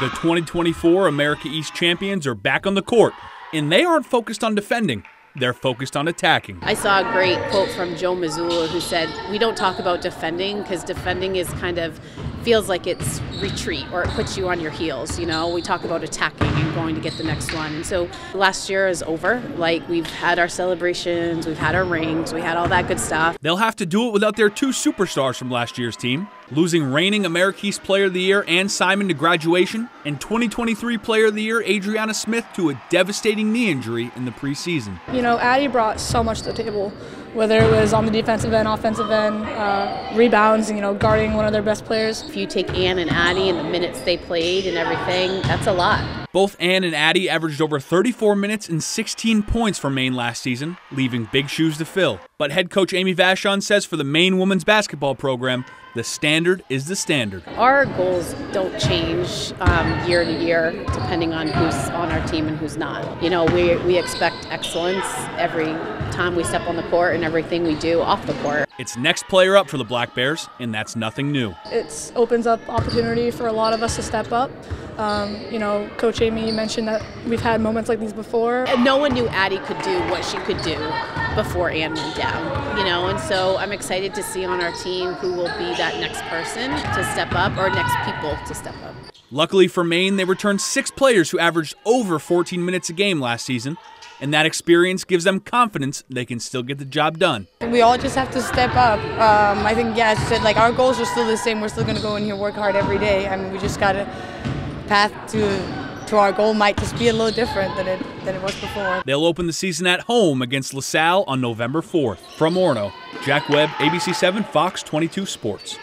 The 2024 America East champions are back on the court, and they aren't focused on defending. They're focused on attacking. I saw a great quote from Joe Mazzulla who said, We don't talk about defending because defending is kind of feels like it's retreat or it puts you on your heels. You know, we talk about attacking and going to get the next one. And so last year is over. Like we've had our celebrations, we've had our rings, we had all that good stuff. They'll have to do it without their two superstars from last year's team, losing reigning America East Player of the Year Anne Simon to graduation, and 2023 Player of the Year Adrianna Smith to a devastating knee injury in the preseason. You know, Addie brought so much to the table whether it was on the defensive end, offensive end, uh, rebounds, you know, guarding one of their best players. If you take Anne and Addie and the minutes they played and everything, that's a lot. Both Anne and Addie averaged over 34 minutes and 16 points for Maine last season, leaving big shoes to fill. But head coach Amy Vachon says for the Maine women's basketball program, the standard is the standard. Our goals don't change um, year to year depending on who's on our team and who's not. You know, we, we expect excellence every time we step on the court and everything we do off the court. It's next player up for the Black Bears, and that's nothing new. It opens up opportunity for a lot of us to step up. Um, you know, Coach Amy mentioned that we've had moments like these before. And no one knew Addie could do what she could do before Anne went down, you know, and so I'm excited to see on our team who will be that next person to step up or next people to step up. Luckily for Maine, they returned six players who averaged over 14 minutes a game last season, and that experience gives them confidence they can still get the job done. We all just have to step up. Um, I think, yeah, as I said, like our goals are still the same. We're still going to go in here, work hard every day, and we just got to path to to our goal might just be a little different than it than it was before. They'll open the season at home against LaSalle on November 4th. From Orono, Jack Webb, ABC7 Fox 22 Sports.